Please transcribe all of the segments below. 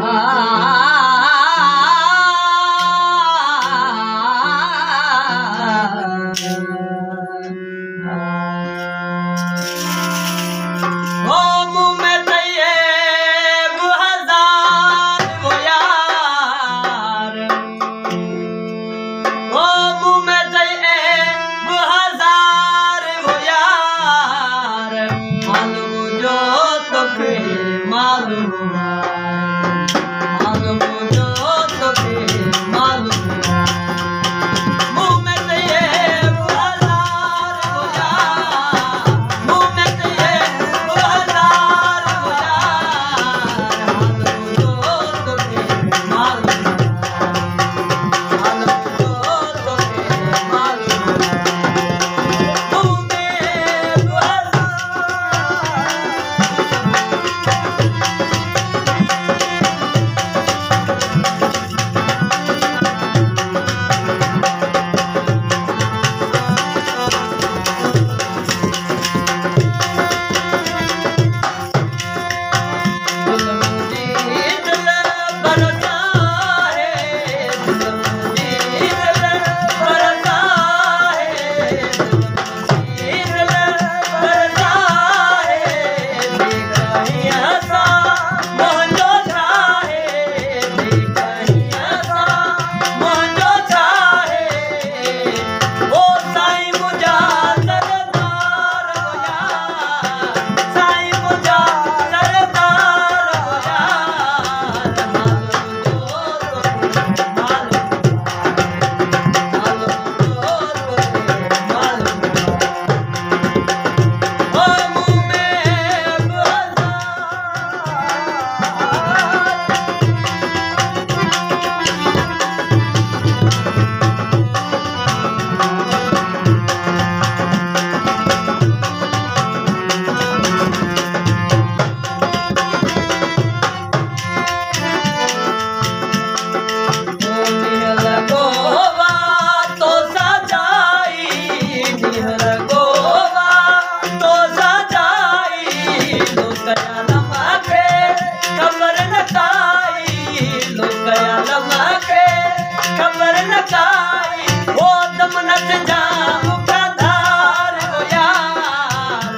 啊。खबर न काई लुकया लमा के खबर न काई वो दमनत जाम का धार हो यार।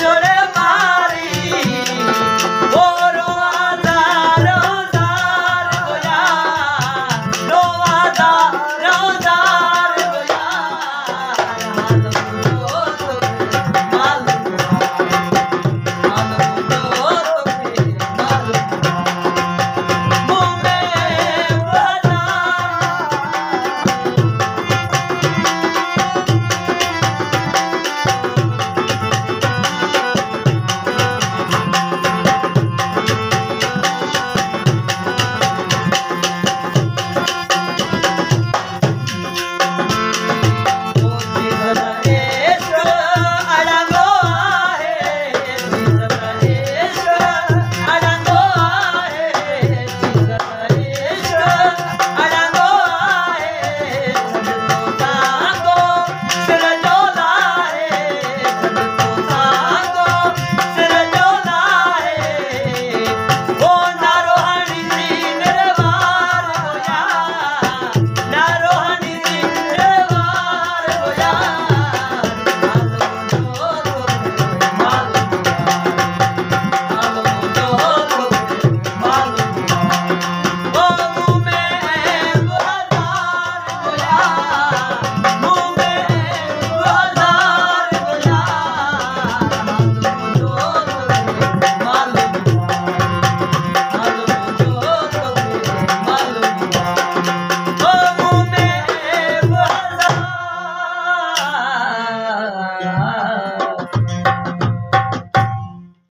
छोड़े